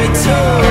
return